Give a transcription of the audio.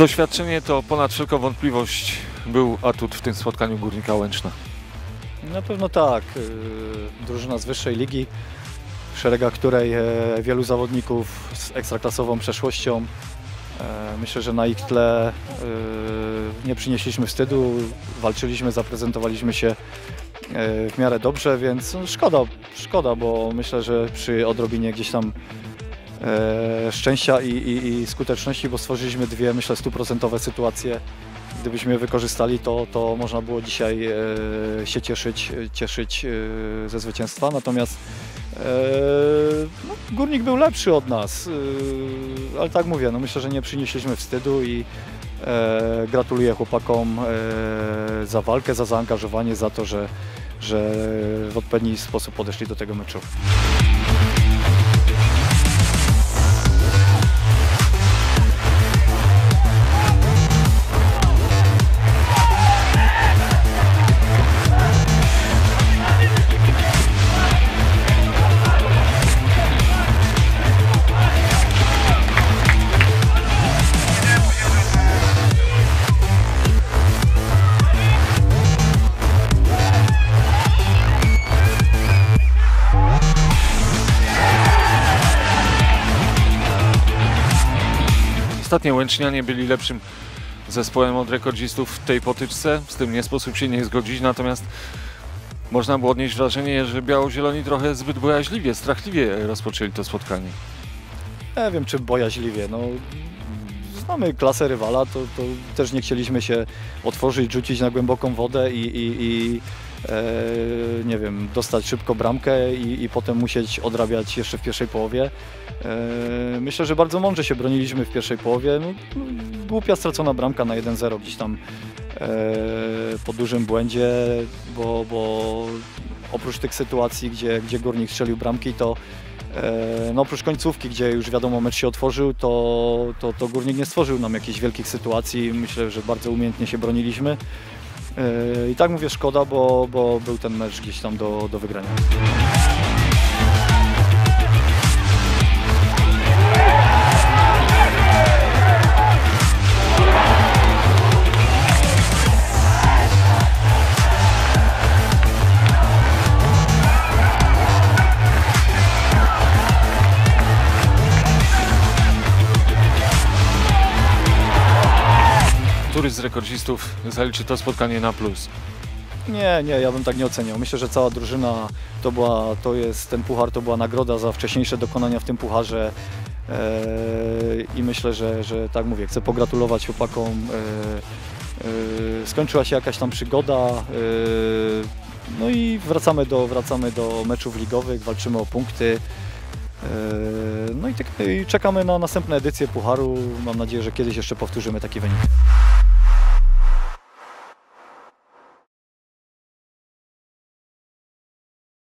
Doświadczenie to ponad wszelką wątpliwość był atut w tym spotkaniu Górnika Łęczna. Na pewno tak. Yy, Drużyna z wyższej ligi, w szeregach której e, wielu zawodników z ekstraklasową przeszłością. E, Myślę, że na ich tle yy, nie przynieśliśmy wstydu, walczyliśmy, zaprezentowaliśmy się e, w miarę dobrze, więc no, szkoda, szkoda, bo myślę, że przy odrobinie gdzieś tam e, szczęścia i, i, i skuteczności, bo stworzyliśmy dwie, myślę, stuprocentowe sytuacje. Gdybyśmy je wykorzystali, to, to można było dzisiaj e, się cieszyć, cieszyć e, ze zwycięstwa. Natomiast e, no, Górnik był lepszy od nas, e, ale tak mówię, no myślę, że nie przynieśliśmy wstydu i e, gratuluję chłopakom e, za walkę, za zaangażowanie, za to, że, że w odpowiedni sposób podeszli do tego meczu. Ostatnio Łęcznianie byli lepszym zespołem od rekordzistów w tej potyczce. Z tym nie sposób się nie zgodzić, natomiast można było odnieść wrażenie, że biało-zieloni trochę zbyt bojaźliwie, strachliwie rozpoczęli to spotkanie. Nie wiem, czy bojaźliwie. No, znamy klasę rywala, to, to też nie chcieliśmy się otworzyć, rzucić na głęboką wodę i, i, i nie wiem, dostać szybko bramkę i, i potem musieć odrabiać jeszcze w pierwszej połowie. E, myślę, że bardzo mądrze się broniliśmy w pierwszej połowie. No, głupia stracona bramka na 1-0 gdzieś tam e, po dużym błędzie, bo, bo oprócz tych sytuacji, gdzie, gdzie Górnik strzelił bramki, to E, No oprócz końcówki, gdzie już wiadomo mecz się otworzył, to, to, to Górnik nie stworzył nam jakichś wielkich sytuacji. Myślę, że bardzo umiejętnie się broniliśmy. E, I tak mówię szkoda, bo, bo był ten mecz gdzieś tam do, do wygrania. Z rekordzistów zaliczy to spotkanie na plus? Nie, nie, ja bym tak nie oceniał. Myślę, że cała drużyna to była, to jest, ten puchar to była nagroda za wcześniejsze dokonania w tym pucharze. E, I myślę, że, że tak mówię, chcę pogratulować chłopakom. E, e, skończyła się jakaś tam przygoda. No i wracamy do, wracamy do meczów ligowych, walczymy o punkty. No i, tak, i czekamy na następne edycje Pucharu. Mam nadzieję, że kiedyś jeszcze powtórzymy taki wynik.